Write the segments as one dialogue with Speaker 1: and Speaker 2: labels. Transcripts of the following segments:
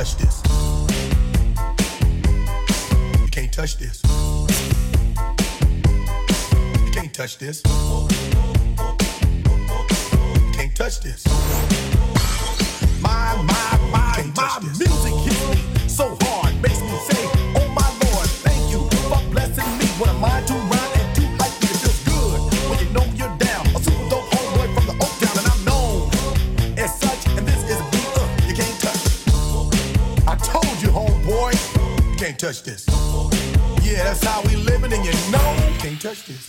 Speaker 1: touch this. You can't touch this. You can't touch this. You can't touch this.
Speaker 2: My, my, my, my music hits me so hard, makes me say. Can't touch
Speaker 1: this.
Speaker 2: yeah, that's how we living, and you know.
Speaker 1: Can't touch this.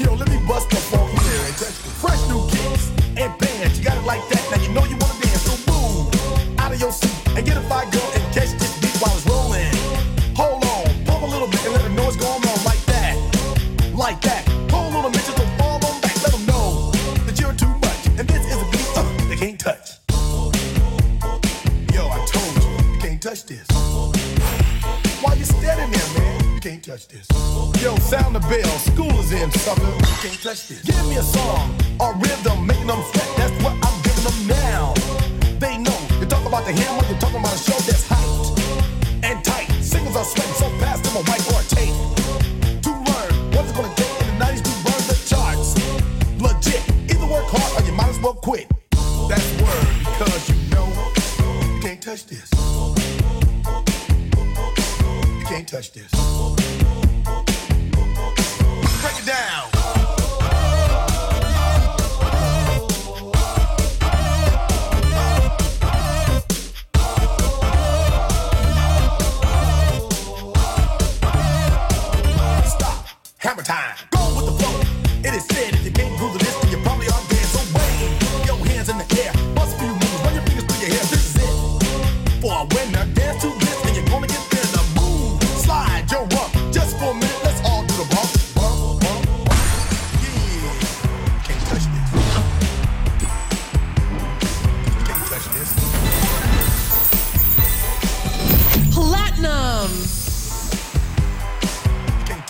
Speaker 2: Yo, let me bust the funky lyric. Fresh new kicks and bands. You got it like that. Now you know you wanna dance. So move out of your seat and get a fire girl and catch this beat while it's rolling. Hold on, pump a little bit and let them know what's going on like that. Like that. Pull a little bit just to fall on back. Let them know that you're too much. And this is a beat uh, they can't touch.
Speaker 1: Yo, I told you. You can't touch this. Can't touch this.
Speaker 2: Yo, sound the bell. School is in, sucker.
Speaker 1: Can't touch this.
Speaker 2: Give me a song, a rhythm, making them sweat. That's what I'm giving them now. They know. You talk about the hammer, you're talking about a show that's hyped and tight. Singles are sweating so fast, them a white or a tape. To learn what it's gonna take in the 90s to burn the charts. Legit. Either work hard or you might as well quit.
Speaker 1: That's word because you know you can't touch this. You can't touch this.
Speaker 2: Hammer time. Go with the flow. It is said if you can't to this,